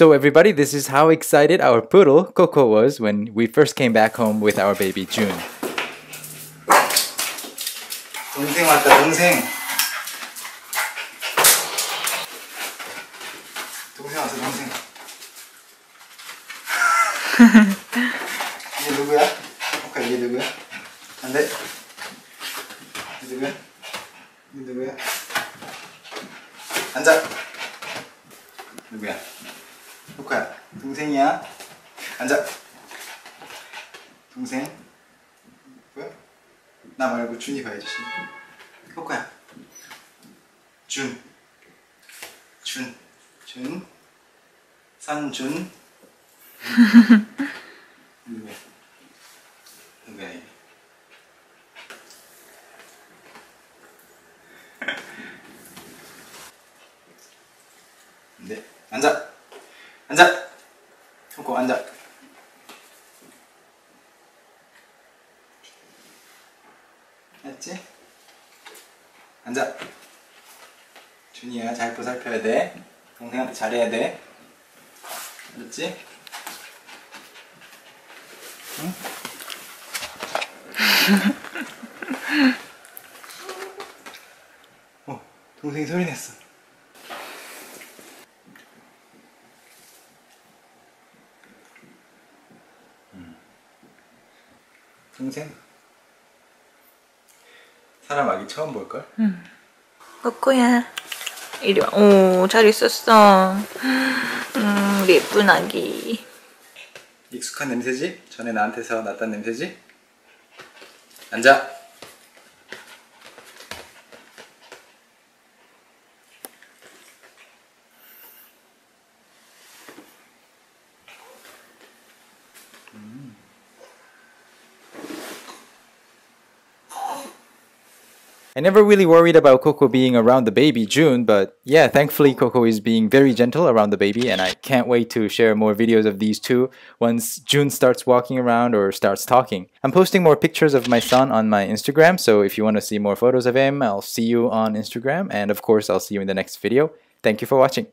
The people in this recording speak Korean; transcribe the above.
So everybody, this is how excited our poodle Coco was when we first came back home with our baby June. 동생 왔다 동생 동생 왔어 동생 이게 누구야? 오카 이게 누구야? 안돼 이게 누구야? 이게 누구야? 앉아 누구야? 오카야 동생이야 앉아 동생 뭐야? 나 말고 준이 봐야지 준. 효과야 준. 준. 준. 산준. 누구야? 누구야 얘? 네 앉아 앉아 효과 앉아 했지? 앉아. 준이야, 잘 보살펴야 돼. 동생한테 잘해야 돼. 알았지? 응? 어, 동생이 소리 냈어. 동생? 사람 아기 처음 볼걸? 코코야 이리 와. 오, 잘 있었어. 음, 우리 예쁜 아기. 익숙한 냄새지? 전에 나한테서 났던 냄새지? 앉아. I never really worried about Coco being around the baby June, but yeah, thankfully Coco is being very gentle around the baby, and I can't wait to share more videos of these two once June starts walking around or starts talking. I'm posting more pictures of my son on my Instagram, so if you want to see more photos of him, I'll see you on Instagram, and of course, I'll see you in the next video. Thank you for watching.